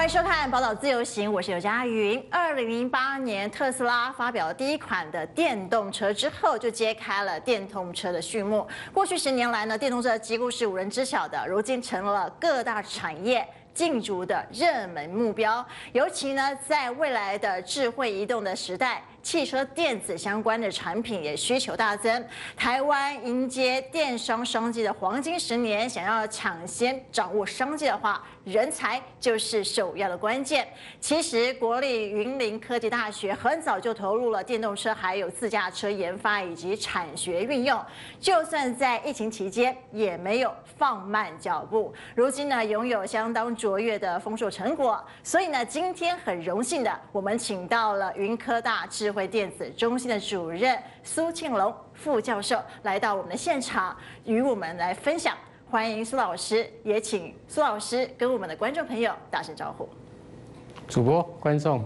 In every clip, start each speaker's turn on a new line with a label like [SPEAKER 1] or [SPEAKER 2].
[SPEAKER 1] 欢迎收看《宝岛自由行》，我是刘佳云。二零零八年，特斯拉发表了第一款的电动车之后，就揭开了电动车的序幕。过去十年来呢，电动车几乎是无人知晓的，如今成了各大产业竞逐的热门目标。尤其呢，在未来的智慧移动的时代。汽车电子相关的产品也需求大增，台湾迎接电商商机的黄金十年，想要抢先掌握商机的话，人才就是首要的关键。其实国立云林科技大学很早就投入了电动车还有自驾车研发以及产学运用，就算在疫情期间也没有放慢脚步。如今呢，拥有相当卓越的丰硕成果，所以呢，今天很荣幸的，我们请到了云科大智。慧电子中心的主任苏庆龙副教授来到我们的现场，与我们来分享。欢迎苏老师，也请苏老师跟我们的观众朋友打声招呼。
[SPEAKER 2] 主播、观众，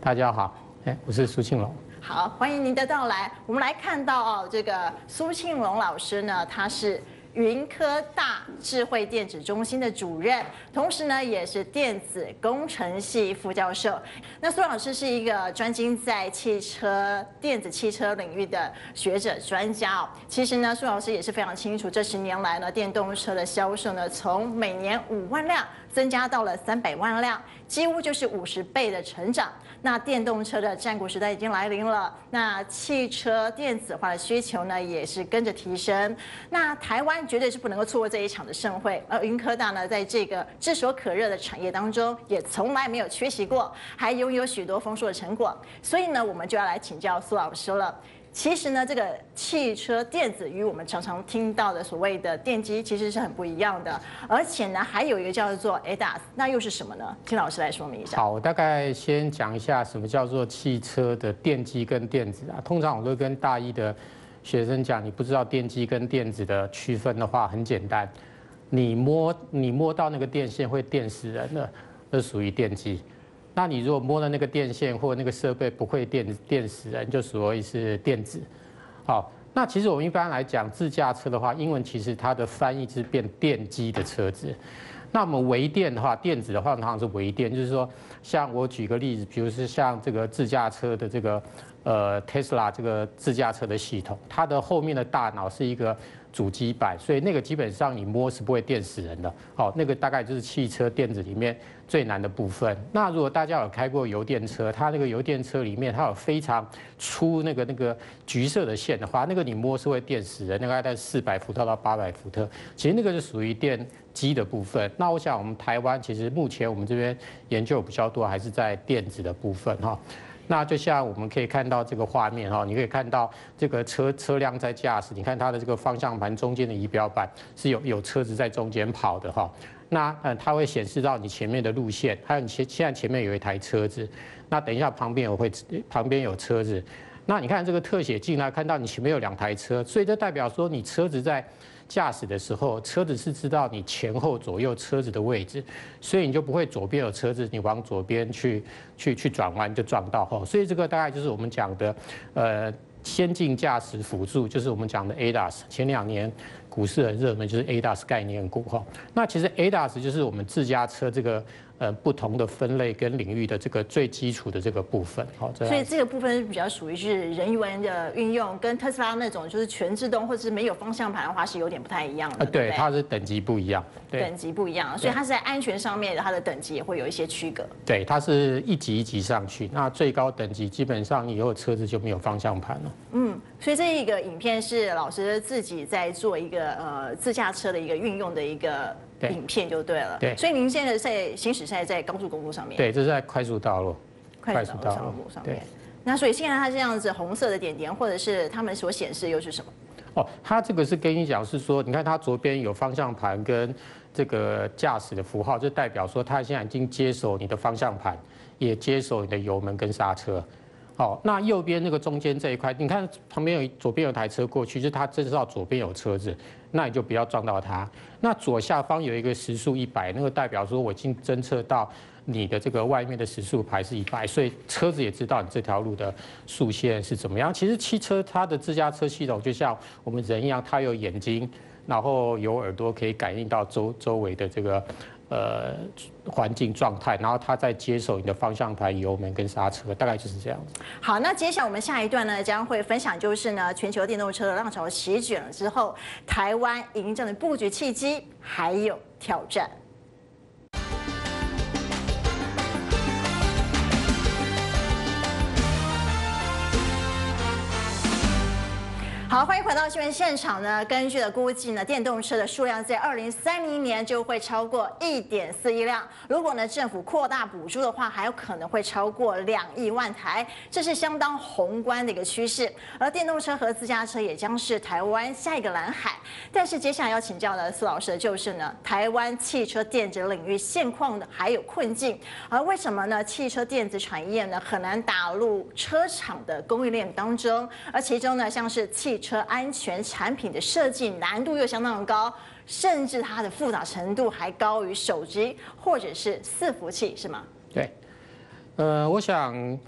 [SPEAKER 2] 大家好，哎，我是苏庆龙。
[SPEAKER 1] 好，欢迎您的到来。我们来看到哦，这个苏庆龙老师呢，他是。云科大智慧电子中心的主任，同时呢也是电子工程系副教授。那苏老师是一个专精在汽车电子汽车领域的学者专家哦。其实呢，苏老师也是非常清楚，这十年来呢，电动车的销售呢，从每年五万辆增加到了三百万辆，几乎就是五十倍的成长。那电动车的战国时代已经来临了，那汽车电子化的需求呢，也是跟着提升。那台湾绝对是不能够错过这一场的盛会，而云科大呢，在这个炙手可热的产业当中，也从来没有缺席过，还拥有许多丰硕的成果。所以呢，我们就要来请教苏老师了。其实呢，这个汽车电子与我们常常听到的所谓的电机其实是很不一样的，而且呢，还有一个叫做 ADAS，那又是什么呢？请老师来说明一下。
[SPEAKER 2] 好，我大概先讲一下什么叫做汽车的电机跟电子啊。通常我都跟大一的学生讲，你不知道电机跟电子的区分的话，很简单，你摸你摸到那个电线会电死人的，那属于电机。那你如果摸了那个电线或那个设备不会电电死人，就属于是电子。好，那其实我们一般来讲自驾车的话，英文其实它的翻译是变电机的车子。那我们微电的话，电子的话通常是微电，就是说，像我举个例子，比如是像这个自驾车的这个呃 Tesla 这个自驾车的系统，它的后面的大脑是一个。主机板，所以那个基本上你摸是不会电死人的。好，那个大概就是汽车电子里面最难的部分。那如果大家有开过油电车，它那个油电车里面它有非常粗那个那个橘色的线的话，那个你摸是会电死人，那个在四百伏特到八百伏特，其实那个是属于电机的部分。那我想我们台湾其实目前我们这边研究比较多还是在电子的部分哈。那就像我们可以看到这个画面哈，你可以看到这个车车辆在驾驶，你看它的这个方向盘中间的仪表板是有有车子在中间跑的哈。那嗯，它会显示到你前面的路线，还有你前现在前面有一台车子，那等一下旁边我会旁边有车子，那你看这个特写镜呢，看到你前面有两台车，所以这代表说你车子在。驾驶的时候，车子是知道你前后左右车子的位置，所以你就不会左边有车子，你往左边去去去转弯就撞到哈。所以这个大概就是我们讲的，呃，先进驾驶辅助，就是我们讲的 ADAS。前两年股市很热门，就是 ADAS 概念股哈。那其实 ADAS 就是我们自家车这个。呃，不同的分类跟领域的这个最基础的这个部分，
[SPEAKER 1] 好，所以这个部分是比较属于是人员的运用，跟特斯拉那种就是全自动或者是没有方向盘的话是有点不太一样的。
[SPEAKER 2] 对，它是等级不一样，
[SPEAKER 1] 等级不一样，所以它是在安全上面它的等级也会有一些区隔。
[SPEAKER 2] 对，它是一级一级上去，那最高等级基本上以后车子就没有方向盘了。
[SPEAKER 1] 嗯，所以这一个影片是老师自己在做一个呃自驾车的一个运用的一个。影片就对了，
[SPEAKER 2] 对，
[SPEAKER 1] 所以您现在在行驶在在高速公路上面，
[SPEAKER 2] 对，这是在快速道路，
[SPEAKER 1] 快速道路上面。那所以现在它这样子红色的点点，或者是他们所显示又是什么？
[SPEAKER 2] 哦，它这个是跟你讲是说，你看它左边有方向盘跟这个驾驶的符号，就代表说它现在已经接手你的方向盘，也接手你的油门跟刹车。好，那右边那个中间这一块，你看旁边有左边有台车过去，就它知道左边有车子，那你就不要撞到它。那左下方有一个时速一百，那个代表说我已经侦测到你的这个外面的时速牌是一百，所以车子也知道你这条路的速线是怎么样。其实汽车它的自驾车系统就像我们人一样，它有眼睛，然后有耳朵可以感应到周周围的这个。呃环境状态，然后它在接手你的方向盘、油门跟刹车，大概就是这样子。
[SPEAKER 1] 好，那接下来我们下一段呢将会分享就是呢全球电动车的浪潮席卷了之后，台湾迎战的布局契机还有挑战。好，欢迎回到新闻现场呢。根据的估计呢，电动车的数量在二零三零年就会超过一点四亿辆。如果呢政府扩大补助的话，还有可能会超过两亿万台，这是相当宏观的一个趋势。而电动车和自驾车也将是台湾下一个蓝海。但是接下来要请教的苏老师的就是呢，台湾汽车电子领域现况的还有困境。而为什么呢？汽车电子产业呢很难打入车厂的供应链当中？而其中呢，像是汽车安全产品的设计难度又相当的高，甚至它的复杂程度还高于手机或者是伺服器，是吗？
[SPEAKER 2] 对，呃，我想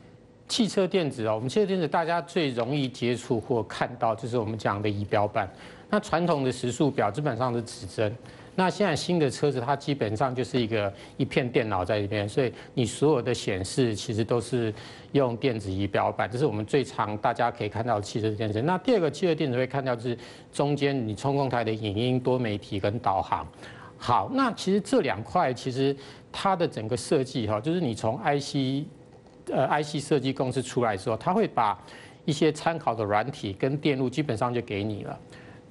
[SPEAKER 2] 汽车电子啊，我们汽车电子大家最容易接触或看到就是我们讲的仪表板。那传统的时速表基本上是指针。那现在新的车子，它基本上就是一个一片电脑在这边，所以你所有的显示其实都是用电子仪表板，这是我们最常大家可以看到的汽车电子。那第二个汽车电子会看到是中间你中控台的影音、多媒体跟导航。好，那其实这两块其实它的整个设计哈，就是你从 IC 呃 IC 设计公司出来的时候，它会把一些参考的软体跟电路基本上就给你了。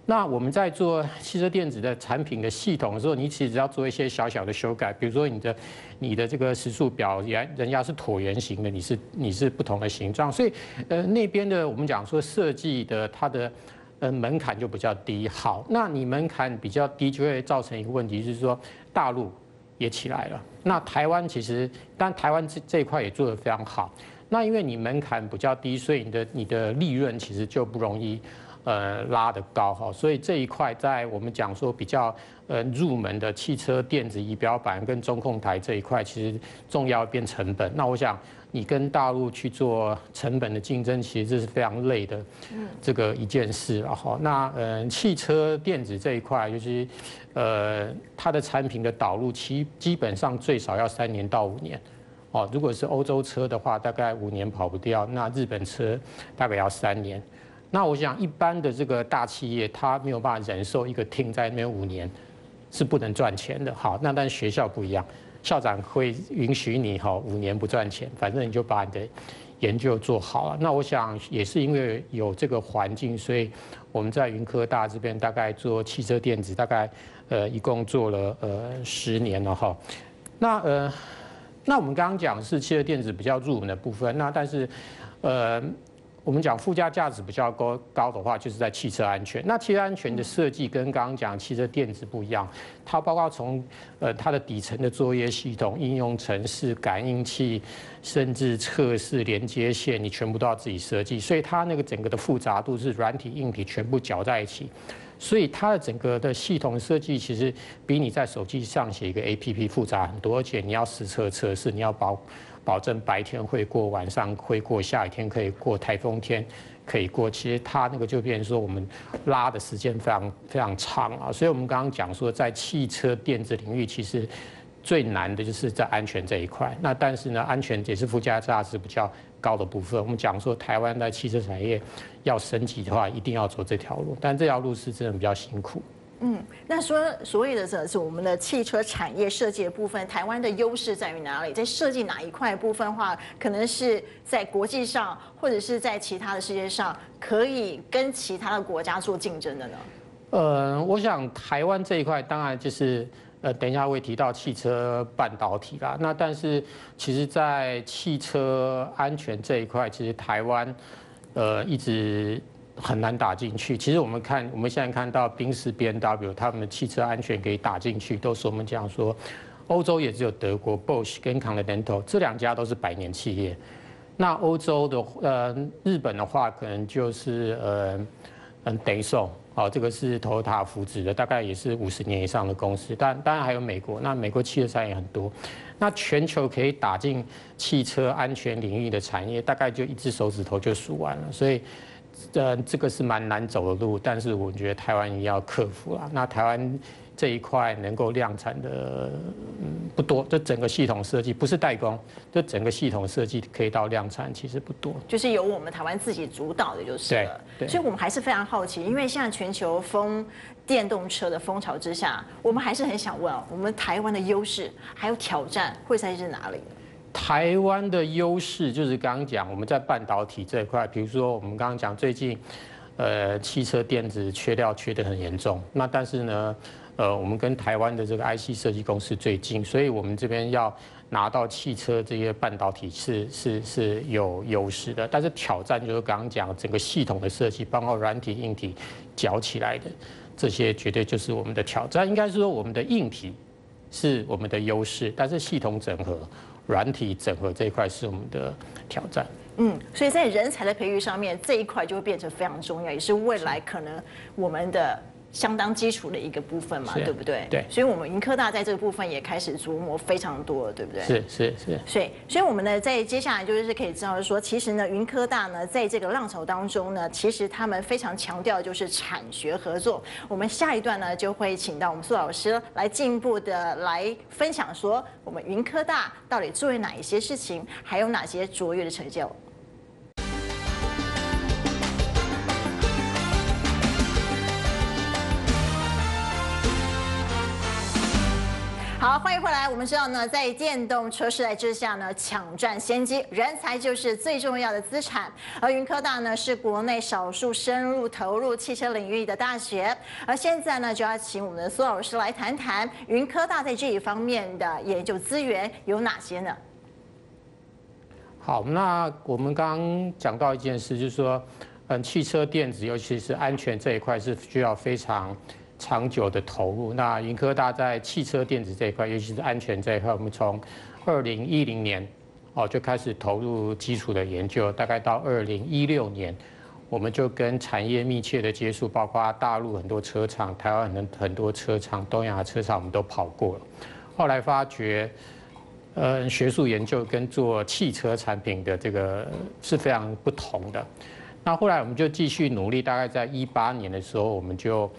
[SPEAKER 2] 那我们在做汽车电子的产品的系统的时候，你其实要做一些小小的修改，比如说你的你的这个时速表，人人家是椭圆形的，你是你是不同的形状，所以呃那边的我们讲说设计的它的呃门槛就比较低。好，那你门槛比较低，就会造成一个问题，就是说大陆也起来了。那台湾其实，但台湾这这一块也做得非常好。那因为你门槛比较低，所以你的你的利润其实就不容易。呃，拉得高哈，所以这一块在我们讲说比较呃入门的汽车电子仪表板跟中控台这一块，其实重要变成本。那我想你跟大陆去做成本的竞争，其实这是非常累的这个一件事了哈。那呃，汽车电子这一块，就是呃它的产品的导入其基本上最少要三年到五年哦。如果是欧洲车的话，大概五年跑不掉；那日本车大概要三年。那我想，一般的这个大企业，他没有办法忍受一个停在那边五年，是不能赚钱的。好，那但学校不一样，校长会允许你哈五年不赚钱，反正你就把你的研究做好了。那我想也是因为有这个环境，所以我们在云科大这边大概做汽车电子，大概呃一共做了呃十年了哈。那呃，那我们刚刚讲是汽车电子比较入门的部分，那但是呃。我们讲附加价值比较高高的话，就是在汽车安全。那汽车安全的设计跟刚刚讲汽车电子不一样，它包括从呃它的底层的作业系统、应用程式、感应器，甚至测试连接线，你全部都要自己设计。所以它那个整个的复杂度是软体硬体全部搅在一起，所以它的整个的系统设计其实比你在手机上写一个 APP 复杂很多，而且你要实测测试，你要保。保证白天会过，晚上会过，下雨天可以过，台风天可以过。其实它那个就变成说，我们拉的时间非常非常长啊。所以我们刚刚讲说，在汽车电子领域，其实最难的就是在安全这一块。那但是呢，安全也是附加价值比较高的部分。我们讲说，台湾的汽车产业要升级的话，一定要走这条路，但这条路是真的比较辛苦。
[SPEAKER 1] 嗯，那说所谓的这是我们的汽车产业设计的部分，台湾的优势在于哪里？在设计哪一块部分的话，可能是在国际上或者是在其他的世界上，可以跟其他的国家做竞争的呢？
[SPEAKER 2] 呃，我想台湾这一块当然就是呃，等一下会提到汽车半导体啦。那但是其实，在汽车安全这一块，其实台湾呃一直。很难打进去。其实我们看，我们现在看到宾士、B N W 他们的汽车安全可以打进去，都是我们讲说，欧洲也只有德国 Bosch 跟 Continental 这两家都是百年企业。那欧洲的呃日本的话，可能就是呃嗯等于说哦，这个是 Toyota 扶植的，大概也是五十年以上的公司。但当然还有美国，那美国汽车产业很多。那全球可以打进汽车安全领域的产业，大概就一只手指头就数完了。所以。呃，这个是蛮难走的路，但是我觉得台湾要克服啊。那台湾这一块能够量产的嗯不多，这整个系统设计不是代工，这整个系统设计可以到量产其实不多。
[SPEAKER 1] 就是由我们台湾自己主导的，就是了。
[SPEAKER 2] 对对
[SPEAKER 1] 所以我们还是非常好奇，因为现在全球风电动车的风潮之下，我们还是很想问哦，我们台湾的优势还有挑战会在是哪里？
[SPEAKER 2] 台湾的优势就是刚刚讲我们在半导体这一块，比如说我们刚刚讲最近，呃，汽车电子缺料缺得很严重，那但是呢，呃，我们跟台湾的这个 IC 设计公司最近，所以我们这边要拿到汽车这些半导体是是是有优势的，但是挑战就是刚刚讲整个系统的设计，包括软体、硬体搅起来的这些，绝对就是我们的挑战。应该是说我们的硬体是我们的优势，但是系统整合、软体整合这一块是我们的挑战。
[SPEAKER 1] 嗯，所以在人才的培育上面，这一块就会变成非常重要，也是未来可能我们的相当基础的一个部分嘛，对不对？
[SPEAKER 2] 对
[SPEAKER 1] 所以我们云科大在这个部分也开始琢磨非常多了，对不对？
[SPEAKER 2] 是是是。
[SPEAKER 1] 所以，所以我们呢，在接下来就是可以知道说，其实呢，云科大呢，在这个浪潮当中呢，其实他们非常强调就是产学合作。我们下一段呢，就会请到我们苏老师来进一步的来分享说，我们云科大到底做了哪一些事情，还有哪些卓越的成就。好，欢迎回来。我们知道呢，在电动车时代之下呢，抢占先机，人才就是最重要的资产。而云科大呢，是国内少数深入投入汽车领域的大学。而现在呢，就要请我们的苏老师来谈谈云科大在这一方面的研究资源有哪些呢？
[SPEAKER 2] 好，那我们刚刚讲到一件事，就是说，嗯，汽车电子，尤其是安全这一块，是需要非常长久的投入。那云科大在汽车电子这一块，尤其是安全这一块，我们从二零一零年哦就开始投入基础的研究，大概到二零一六年，我们就跟产业密切的接触，包括大陆很多车厂、台湾很很多车厂、东亚车厂，我们都跑过了。后来发觉。呃，学术研究跟做汽车产品的这个是非常不同的。那后来我们就继续努力，大概在一八年的时候，我们就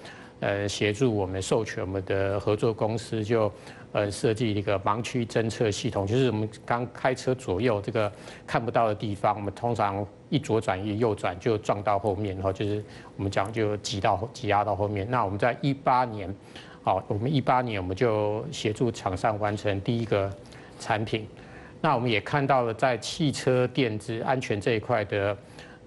[SPEAKER 2] 呃协助我们授权我们的合作公司就呃设计一个盲区侦测系统，就是我们刚开车左右这个看不到的地方，我们通常一左转一右转就撞到后面，然后就是我们讲就挤到挤压到后面。那我们在一八年，好，我们一八年我们就协助厂商完成第一个。产品，那我们也看到了在汽车电子安全这一块的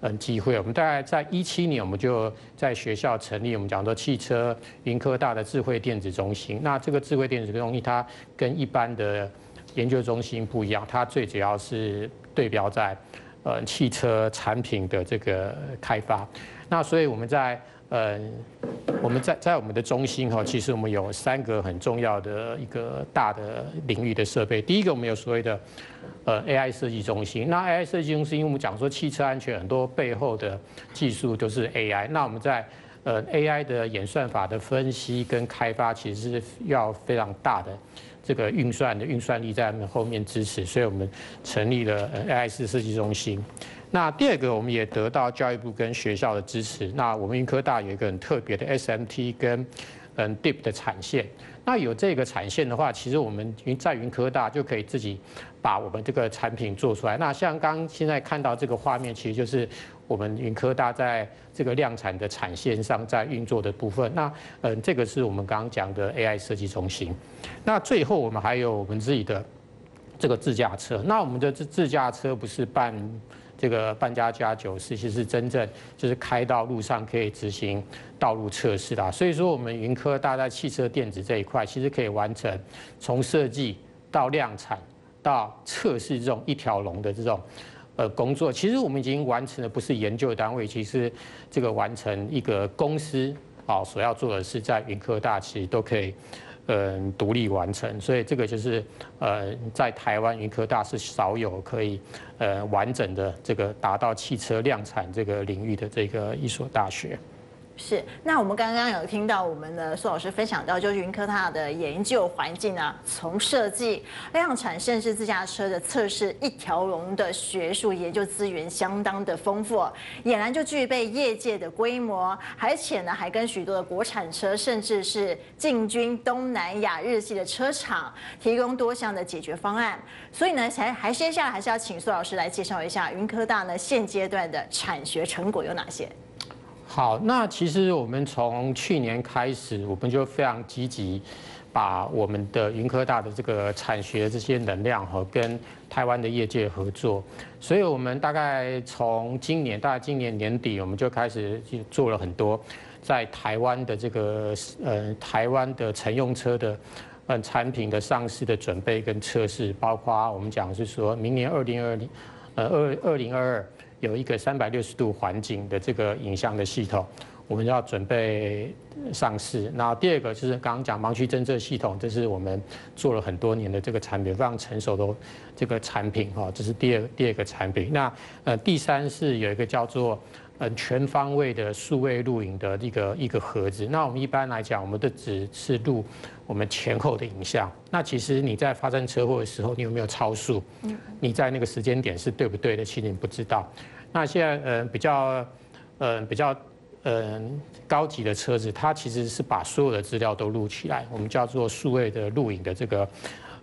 [SPEAKER 2] 嗯机会。我们大概在一七年，我们就在学校成立我们讲说汽车云科大的智慧电子中心。那这个智慧电子中心，它跟一般的研究中心不一样，它最主要是对标在呃汽车产品的这个开发。那所以我们在呃，我们在在我们的中心哈，其实我们有三个很重要的一个大的领域的设备。第一个，我们有所谓的呃 AI 设计中心。那 AI 设计中心，因为我们讲说汽车安全很多背后的技术都是 AI。那我们在呃 AI 的演算法的分析跟开发，其实是要非常大的这个运算的运算力在后面支持，所以我们成立了 AI 设计中心。那第二个，我们也得到教育部跟学校的支持。那我们云科大有一个很特别的 SMT 跟嗯 Deep 的产线。那有这个产线的话，其实我们云在云科大就可以自己把我们这个产品做出来。那像刚现在看到这个画面，其实就是我们云科大在这个量产的产线上在运作的部分。那嗯，这个是我们刚刚讲的 AI 设计中心。那最后我们还有我们自己的这个自驾车。那我们的自自驾车不是办。这个半加加九其实是真正就是开到路上可以执行道路测试啦，所以说我们云科大在汽车电子这一块，其实可以完成从设计到量产到测试这种一条龙的这种呃工作。其实我们已经完成的不是研究单位，其实这个完成一个公司啊所要做的是，在云科大其实都可以。嗯，独立完成，所以这个就是呃，在台湾云科大是少有可以呃完整的这个达到汽车量产这个领域的这个一所大学。
[SPEAKER 1] 是，那我们刚刚有听到我们的苏老师分享到，就是云科大的研究环境啊，从设计、量产，甚至自驾车的测试，一条龙的学术研究资源相当的丰富，俨然就具备业界的规模，而且呢，还跟许多的国产车，甚至是进军东南亚日系的车厂，提供多项的解决方案。所以呢，还还接下来还是要请苏老师来介绍一下云科大呢现阶段的产学成果有哪些。
[SPEAKER 2] 好，那其实我们从去年开始，我们就非常积极，把我们的云科大的这个产学这些能量和跟台湾的业界合作，所以我们大概从今年，大概今年年底，我们就开始做了很多在台湾的这个呃台湾的乘用车的嗯产品的上市的准备跟测试，包括我们讲是说明年二零二零呃二二零二二。有一个三百六十度环境的这个影像的系统，我们要准备上市。那第二个就是刚刚讲盲区侦测系统，这是我们做了很多年的这个产品，非常成熟的这个产品哈，这是第二第二个产品。那呃第三是有一个叫做呃全方位的数位录影的一个一个盒子。那我们一般来讲，我们的只是录我们前后的影像。那其实你在发生车祸的时候，你有没有超速？你在那个时间点是对不对的？其实你不知道。那现在呃比较呃比较呃高级的车子，它其实是把所有的资料都录起来，我们叫做数位的录影的这个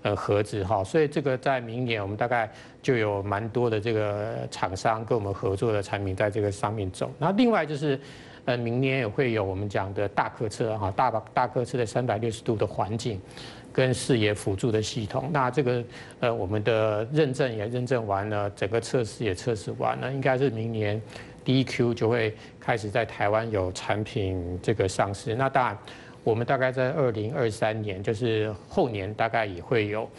[SPEAKER 2] 呃盒子哈。所以这个在明年我们大概就有蛮多的这个厂商跟我们合作的产品在这个上面走。那另外就是呃明年也会有我们讲的大客车哈，大大客车的三百六十度的环境。跟视野辅助的系统，那这个呃，我们的认证也认证完了，整个测试也测试完了，应该是明年第一 Q 就会开始在台湾有产品这个上市。那当然，我们大概在二零二三年，就是后年，大概也会有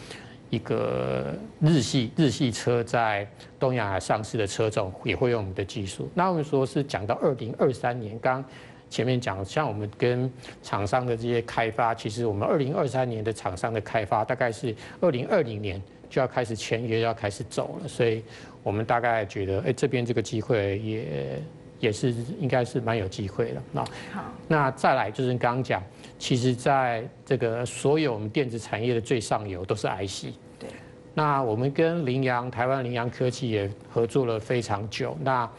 [SPEAKER 2] 一个日系日系车在东亚上市的车种也会用我们的技术。那我们说是讲到二零二三年刚。前面讲，像我们跟厂商的这些开发，其实我们二零二三年的厂商的开发，大概是二零二零年就要开始签约，要开始走了。所以，我们大概觉得，哎，这边这个机会也也是应该是蛮有机会的。那好，那再来就是刚刚讲，其实在这个所有我们电子产业的最上游都是 IC。对。那我们跟羚羊台湾羚羊科技也合作了非常久。那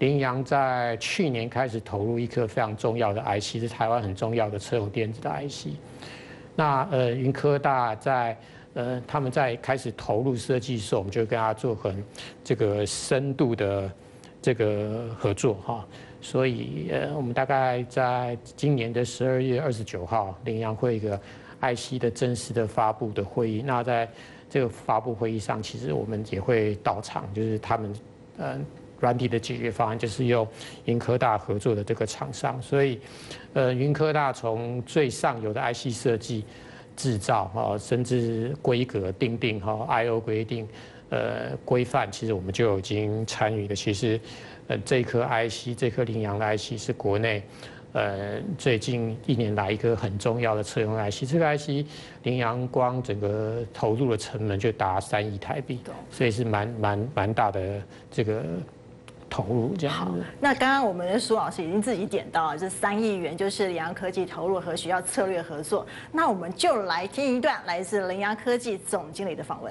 [SPEAKER 2] 羚羊在去年开始投入一颗非常重要的 IC，是台湾很重要的车用电子的 IC。那呃，云科大在呃他们在开始投入设计时候，我们就跟他做很这个深度的这个合作哈。所以呃，我们大概在今年的十二月二十九号，羚羊会一个 IC 的正式的发布的会议。那在这个发布会议上，其实我们也会到场，就是他们呃。软体的解决方案就是用云科大合作的这个厂商，所以，呃，云科大从最上游的 IC 设计、制造哈，甚至规格定定哈，I/O 规定，呃，规范，其实我们就已经参与了。其实，呃，这颗 IC，这颗羚羊的 IC 是国内，呃，最近一年来一个很重要的车用 IC。这个 IC，羚羊光整个投入的成本就达三亿台币，所以是蛮蛮蛮大的这个。投入这样好，
[SPEAKER 1] 那刚刚我们的苏老师已经自己点到了，这三亿元就是羚羊科技投入和学校策略合作。那我们就来听一段来自羚羊科技总经理的访问。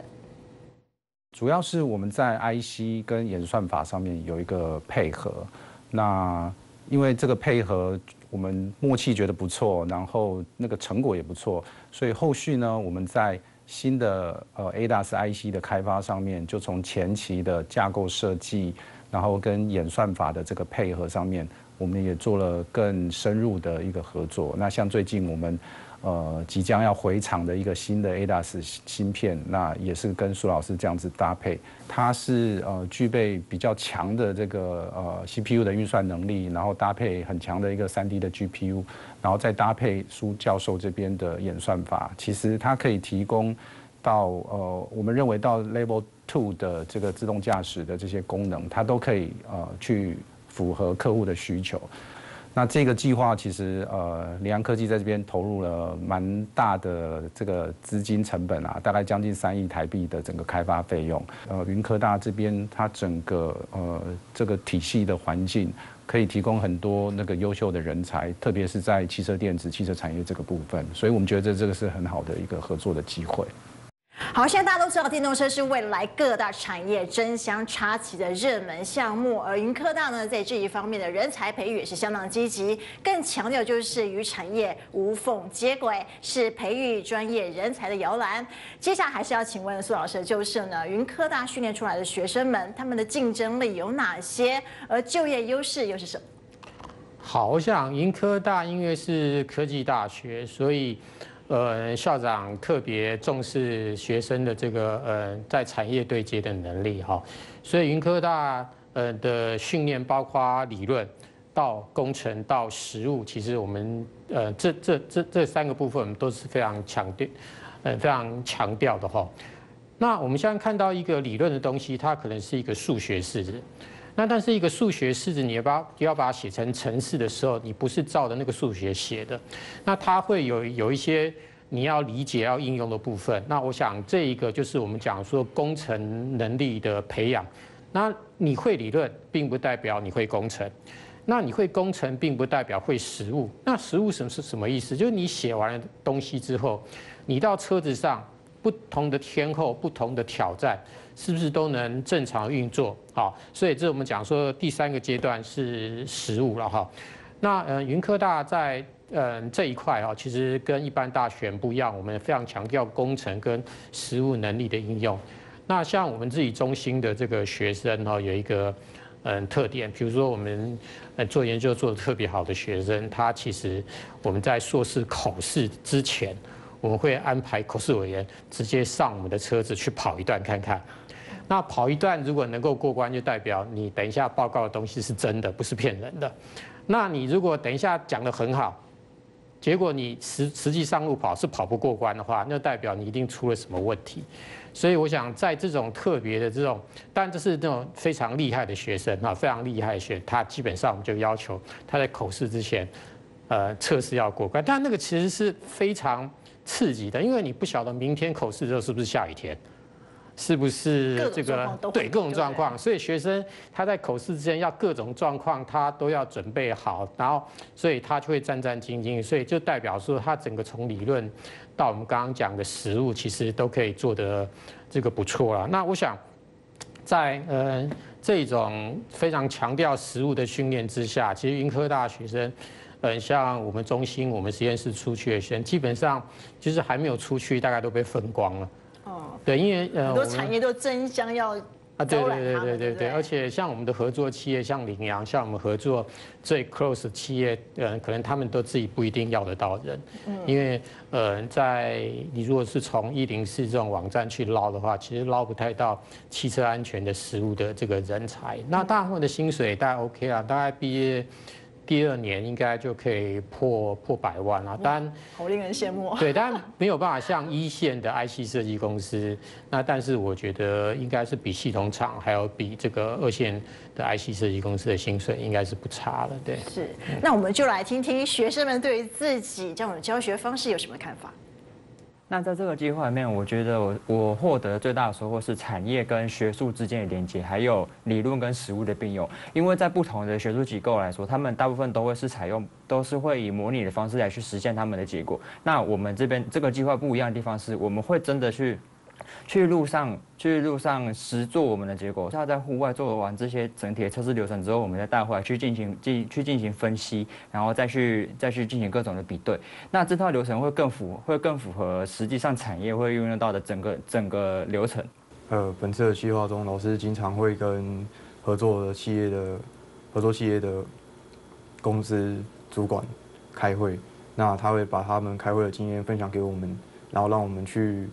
[SPEAKER 3] 主要是我们在 IC 跟演算法上面有一个配合，那因为这个配合我们默契觉得不错，然后那个成果也不错，所以后续呢，我们在新的呃 ADAS IC 的开发上面，就从前期的架构设计。然后跟演算法的这个配合上面，我们也做了更深入的一个合作。那像最近我们，呃，即将要回厂的一个新的 ADAS 芯片，那也是跟苏老师这样子搭配。它是呃具备比较强的这个呃 CPU 的运算能力，然后搭配很强的一个 3D 的 GPU，然后再搭配苏教授这边的演算法，其实它可以提供到呃我们认为到 Level。Two 的这个自动驾驶的这些功能，它都可以呃去符合客户的需求。那这个计划其实呃，羚羊科技在这边投入了蛮大的这个资金成本啊，大概将近三亿台币的整个开发费用。呃，云科大这边它整个呃这个体系的环境，可以提供很多那个优秀的人才，特别是在汽车电子、汽车产业这个部分，所以我们觉得这个是很好的一个合作的机会。
[SPEAKER 1] 好，现在大家都知道电动车是未来各大产业争相插旗的热门项目，而云科大呢，在这一方面的人才培育也是相当积极，更强调就是与产业无缝接轨，是培育专业人才的摇篮。接下来还是要请问苏老师，就是呢，云科大训练出来的学生们，他们的竞争力有哪些？而就业优势又是什么？
[SPEAKER 2] 好，我想云科大因为是科技大学，所以。呃，校长特别重视学生的这个呃在产业对接的能力哈，所以云科大呃的训练包括理论到工程到实务，其实我们呃这这这这三个部分我们都是非常强调呃非常强调的哈。那我们现在看到一个理论的东西，它可能是一个数学式子。那但是一个数学式子，你要把要把它写成程式的时候，你不是照着那个数学写的，那它会有有一些你要理解要应用的部分。那我想这一个就是我们讲说工程能力的培养。那你会理论，并不代表你会工程；那你会工程，并不代表会实物。那实物什么是什么意思？就是你写完了东西之后，你到车子上不同的天候、不同的挑战。是不是都能正常运作？好，所以这我们讲说第三个阶段是实物了哈。那呃，云科大在嗯这一块啊，其实跟一般大学不一样，我们非常强调工程跟实物能力的应用。那像我们自己中心的这个学生哈，有一个嗯特点，比如说我们呃做研究做的特别好的学生，他其实我们在硕士考试之前，我们会安排考试委员直接上我们的车子去跑一段看看。那跑一段，如果能够过关，就代表你等一下报告的东西是真的，不是骗人的。那你如果等一下讲的很好，结果你实实际上路跑是跑不过关的话，那代表你一定出了什么问题。所以我想，在这种特别的这种，但这是那种非常厉害的学生啊，非常厉害的学，他基本上我们就要求他在口试之前，呃，测试要过关。但那个其实是非常刺激的，因为你不晓得明天口试的时候是不是下雨天。是不是这个对各种状况？所以学生他在口试之前要各种状况，他都要准备好，然后所以他就会战战兢兢，所以就代表说他整个从理论到我们刚刚讲的实物，其实都可以做得这个不错了。那我想在呃这种非常强调实物的训练之下，其实云科大学生，嗯，像我们中心、我们实验室出去的学生，基本上就是还没有出去，大概都被分光了。对，因为
[SPEAKER 1] 呃，很多产业都争相要啊，对对对对对对，
[SPEAKER 2] 而且像我们的合作企业，像羚羊，像我们合作最 close 企业，呃，可能他们都自己不一定要得到人，嗯，因为呃，在你如果是从一零四这种网站去捞的话，其实捞不太到汽车安全的实务的这个人才，那大部分的薪水大概 OK 啊，大概毕业。第二年应该就可以破破百万了，但
[SPEAKER 1] 好令人羡慕。
[SPEAKER 2] 对，但没有办法像一线的 IC 设计公司，那但是我觉得应该是比系统厂还有比这个二线的 IC 设计公司的薪水应该是不差了。对，
[SPEAKER 1] 是。那我们就来听听学生们对于自己这种教学方式有什么看法。
[SPEAKER 4] 那在这个计划里面，我觉得我我获得最大的收获是产业跟学术之间的连接，还有理论跟实物的并用。因为在不同的学术机构来说，他们大部分都会是采用，都是会以模拟的方式来去实现他们的结果。那我们这边这个计划不一样的地方是，我们会真的去。去路上，去路上实做我们的结果。他在户外做完这些整体的测试流程之后，我们再带回来去进行进去进行分析，然后再去再去进行各种的比对。那这套流程会更符会更符合实际上产业会运用到的整个整个流程。
[SPEAKER 5] 呃，本次的计划中，老师经常会跟合作的企业的合作企业的公司主管开会，那他会把他们开会的经验分享给我们，然后让我们去。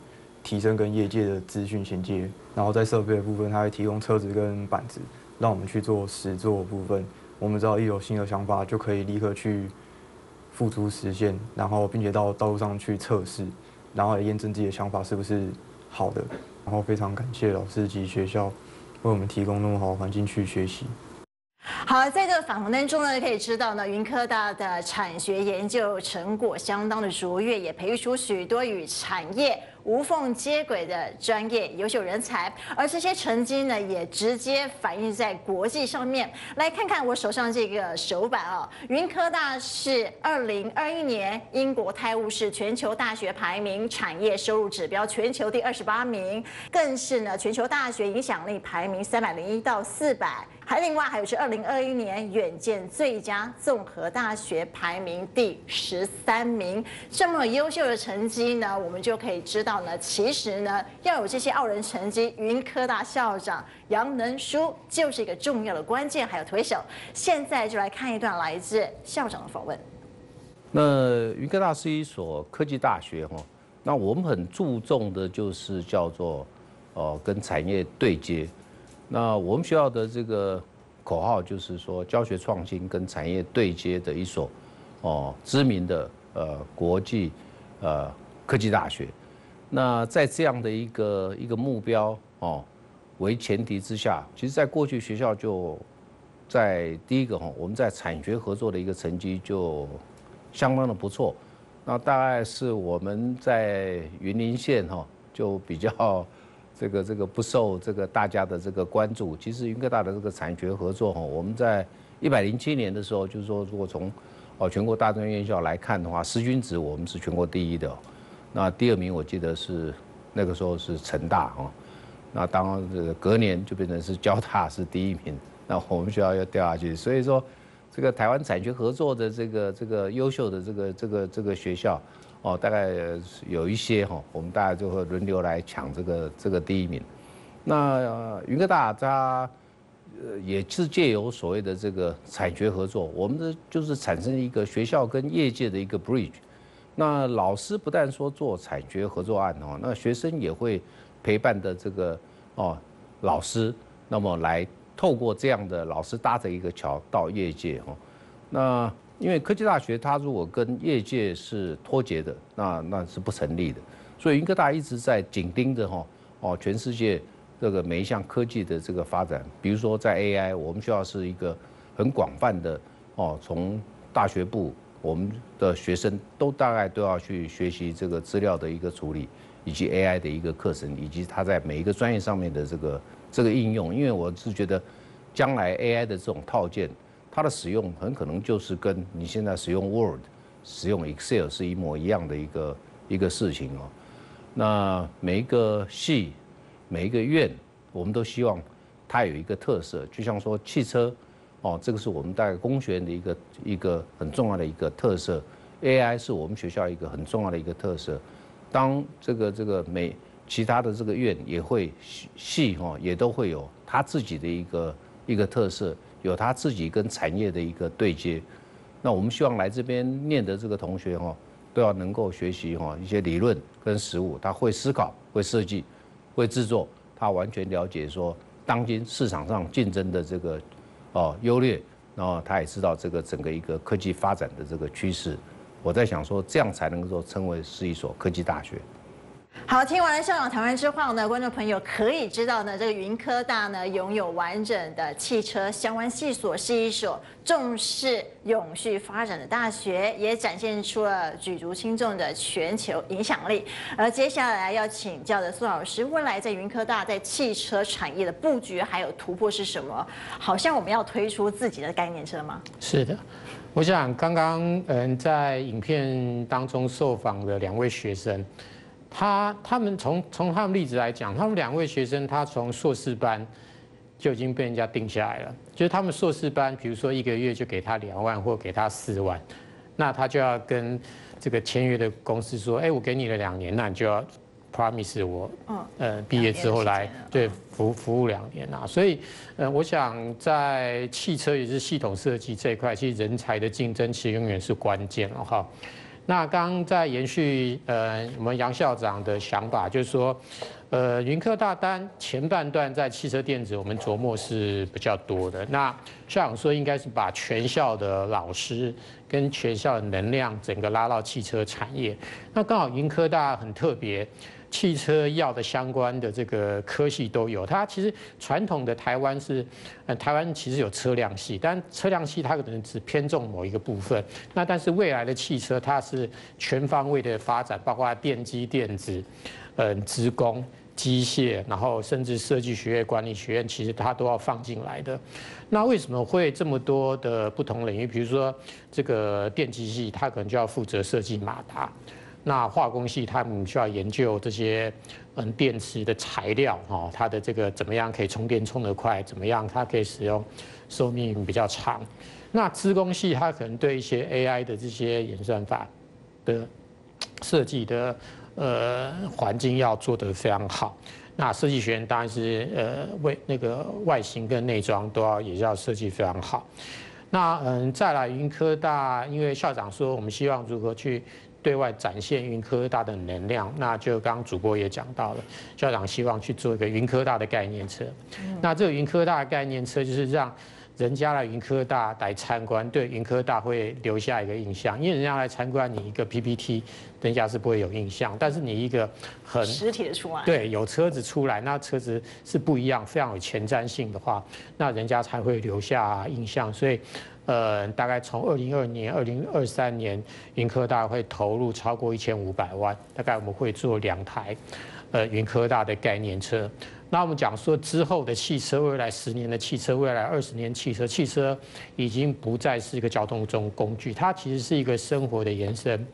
[SPEAKER 5] 提升跟业界的资讯衔接，然后在设备的部分，它会提供车子跟板子，让我们去做实做部分。我们知道一有新的想法，就可以立刻去付诸实现，然后并且到道路上去测试，然后来验证自己的想法是不是好的。然后非常感谢老师及学校为我们提供那么好的环境去学习。
[SPEAKER 1] 好，在这个访谈当中呢，可以知道呢，云科大的产学研究成果相当的卓越，也培育出许多与产业。无缝接轨的专业优秀人才，而这些成绩呢，也直接反映在国际上面。来看看我手上这个手板哦，云科大是二零二一年英国泰晤士全球大学排名产业收入指标全球第二十八名，更是呢全球大学影响力排名三百零一到四百。还另外还有是二零二一年远见最佳综合大学排名第十三名，这么优秀的成绩呢，我们就可以知道呢，其实呢要有这些傲人成绩，云科大校长杨能书就是一个重要的关键，还有推手。现在就来看一段来自校长的访问。
[SPEAKER 6] 那云科大是一所科技大学哈，那我们很注重的就是叫做，哦，跟产业对接。那我们学校的这个口号就是说，教学创新跟产业对接的一所哦知名的呃国际呃科技大学。那在这样的一个一个目标哦为前提之下，其实在过去学校就在第一个哈，我们在产学合作的一个成绩就相当的不错。那大概是我们在云林县哈就比较。这个这个不受这个大家的这个关注。其实云科大的这个产学合作哈，我们在一百零七年的时候，就是说如果从哦全国大专院校来看的话，师均值我们是全国第一的。那第二名我记得是那个时候是成大哦。那当这个隔年就变成是交大是第一名，那我们学校要掉下去。所以说这个台湾产学合作的这个这个优秀的这个这个这个学校。哦，大概有一些哈，我们大家就会轮流来抢这个这个第一名。那云科大它呃也是借由所谓的这个产学合作，我们的就是产生一个学校跟业界的一个 bridge。那老师不但说做产学合作案哦，那学生也会陪伴的这个哦老师，那么来透过这样的老师搭着一个桥到业界哦，那。因为科技大学它如果跟业界是脱节的，那那是不成立的。所以云科大一直在紧盯着哈哦全世界这个每一项科技的这个发展。比如说在 AI，我们学校是一个很广泛的哦，从大学部我们的学生都大概都要去学习这个资料的一个处理，以及 AI 的一个课程，以及它在每一个专业上面的这个这个应用。因为我是觉得将来 AI 的这种套件。它的使用很可能就是跟你现在使用 Word、使用 Excel 是一模一样的一个一个事情哦。那每一个系、每一个院，我们都希望它有一个特色，就像说汽车哦，这个是我们大概工学院的一个一个很重要的一个特色。AI 是我们学校一个很重要的一个特色。当这个这个每其他的这个院也会系哈，也都会有他自己的一个一个特色。有他自己跟产业的一个对接，那我们希望来这边念的这个同学哈，都要能够学习哈一些理论跟实务，他会思考、会设计、会制作，他完全了解说当今市场上竞争的这个哦优劣，然后他也知道这个整个一个科技发展的这个趋势。我在想说，这样才能够称为是一所科技大学。
[SPEAKER 1] 好，听完校长谈完之后呢，观众朋友可以知道呢，这个云科大呢拥有完整的汽车相关系所，是一所重视永续发展的大学，也展现出了举足轻重的全球影响力。而接下来要请教的苏老师，未来在云科大在汽车产业的布局还有突破是什么？好像我们要推出自己的概念车吗？
[SPEAKER 2] 是的，我想刚刚嗯在影片当中受访的两位学生。他他们从从他们例子来讲，他们两位学生，他从硕士班就已经被人家定下来了。就是他们硕士班，比如说一个月就给他两万或给他四万，那他就要跟这个签约的公司说：“哎，我给你了两年，那你就要 promise 我，呃，毕业之后来对服服务两年啊。”所以，呃，我想在汽车也是系统设计这一块，其实人才的竞争其实永远是关键了哈。那刚刚在延续呃我们杨校长的想法，就是说，呃云科大单前半段在汽车电子我们琢磨是比较多的。那校长说应该是把全校的老师跟全校的能量整个拉到汽车产业。那刚好云科大很特别，汽车要的相关的这个科系都有。它其实传统的台湾是，呃，台湾其实有车辆系，但车辆系它可能只偏重某一个部分。那但是未来的汽车它是全方位的发展，包括电机、电子，嗯，职工。机械，然后甚至设计学院、管理学院，其实它都要放进来的。那为什么会这么多的不同领域？比如说这个电机系，它可能就要负责设计马达；那化工系，他们需要研究这些嗯电池的材料哈，它的这个怎么样可以充电充得快，怎么样它可以使用寿命比较长。那资工系，它可能对一些 AI 的这些演算法的设计的。呃，环境要做得非常好。那设计学院当然是呃为那个外形跟内装都要也要设计非常好。那嗯，再来云科大，因为校长说我们希望如何去对外展现云科大的能量，那就刚刚主播也讲到了，校长希望去做一个云科大的概念车。那这个云科大的概念车就是让。人家来云科大来参观，对云科大会留下一个印象，因为人家来参观你一个 PPT，人家是不会有印象，但是你一个很
[SPEAKER 1] 实体的出来，
[SPEAKER 2] 对，有车子出来，那车子是不一样，非常有前瞻性的话，那人家才会留下印象。所以，呃，大概从二零二年、二零二三年，云科大会投入超过一千五百万，大概我们会做两台，呃，云科大的概念车。那我们讲说之后的汽车，未来十年的汽车，未来二十年汽车，汽车已经不再是一个交通中工具，它其实是一个生活的延伸，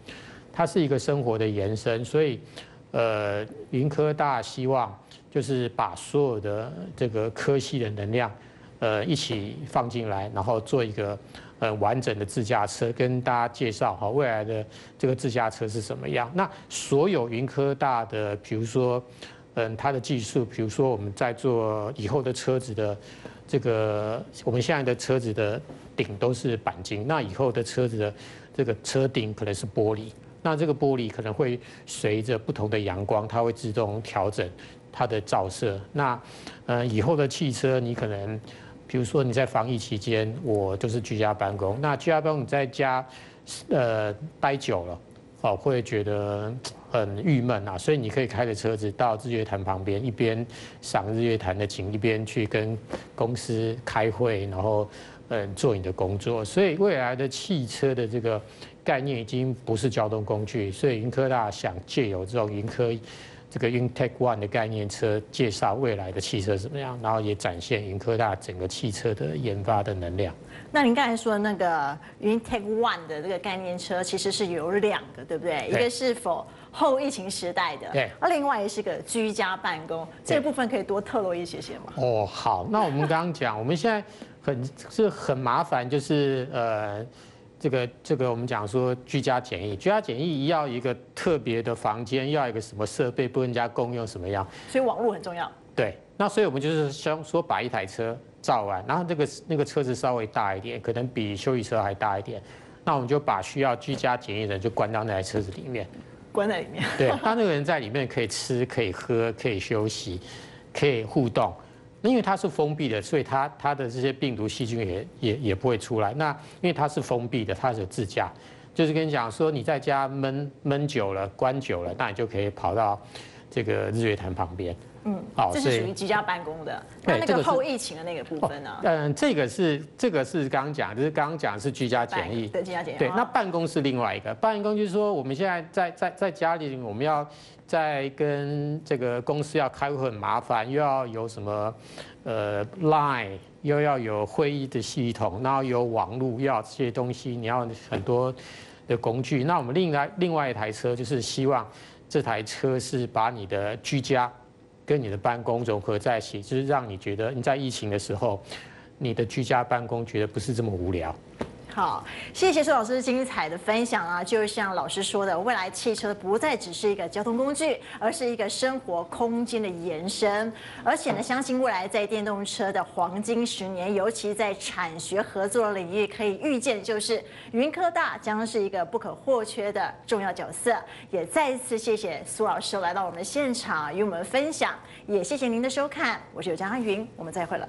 [SPEAKER 2] 它是一个生活的延伸。所以，呃，云科大希望就是把所有的这个科系的能量，呃，一起放进来，然后做一个呃完整的自驾车，跟大家介绍哈未来的这个自驾车是什么样。那所有云科大的，比如说。嗯，它的技术，比如说我们在做以后的车子的这个，我们现在的车子的顶都是钣金，那以后的车子的这个车顶可能是玻璃，那这个玻璃可能会随着不同的阳光，它会自动调整它的照射。那嗯，以后的汽车你可能，比如说你在防疫期间，我就是居家办公，那居家办公你在家呃待久了，哦，会觉得。很郁闷啊，所以你可以开着车子到日月潭旁边，一边赏日月潭的景，一边去跟公司开会，然后嗯做你的工作。所以未来的汽车的这个概念已经不是交通工具，所以云科大想借由这种云科这个云 Tech One 的概念车，介绍未来的汽车怎么样，然后也展现云科大整个汽车的研发的能量。
[SPEAKER 1] 那您刚才说那个云 Tech One 的这个概念车，其实是有两个，对不对？一个是否后疫情时代的，
[SPEAKER 2] 对，
[SPEAKER 1] 而另外也是个居家办公，这部分可以多透露一些些吗？
[SPEAKER 2] 哦，好，那我们刚刚讲，我们现在很是很麻烦，就是呃，这个这个我们讲说居家检疫，居家检疫要一个特别的房间，要一个什么设备不人家共用什么样，
[SPEAKER 1] 所以网络很重要。
[SPEAKER 2] 对，那所以我们就是想说把一台车造完，然后这个那个车子稍微大一点，可能比休息车还大一点，那我们就把需要居家检疫的人就关到那台车子里面。
[SPEAKER 1] 关在里面，
[SPEAKER 2] 对，他那个人在里面可以吃、可以喝、可以休息、可以互动。那因为它是封闭的，所以它它的这些病毒细菌也也也不会出来。那因为它是封闭的，它是自驾，就是跟你讲说你在家闷闷久了、关久了，那你就可以跑到这个日月潭旁边。
[SPEAKER 1] 嗯，哦，这是属于居家办公的。那那个后疫情的那个部分呢？
[SPEAKER 2] 嗯，这个是这个是刚刚讲，就是刚刚讲是居家检疫。
[SPEAKER 1] 对，居家检疫。
[SPEAKER 2] 对，那办公是另外一个。办公就是说，我们现在在在在家里，我们要在跟这个公司要开会很麻烦，又要有什么呃 Line，又要有会议的系统，然后有网络，要这些东西，你要很多的工具。那我们另外另外一台车，就是希望这台车是把你的居家。跟你的办公融合在一起，就是让你觉得你在疫情的时候，你的居家办公觉得不是这么无聊。
[SPEAKER 1] 好，谢谢苏老师精彩的分享啊！就像老师说的，未来汽车不再只是一个交通工具，而是一个生活空间的延伸。而且呢，相信未来在电动车的黄金十年，尤其在产学合作领域，可以预见就是云科大将是一个不可或缺的重要角色。也再一次谢谢苏老师来到我们的现场与我们分享，也谢谢您的收看，我是尤佳云，我们再会了。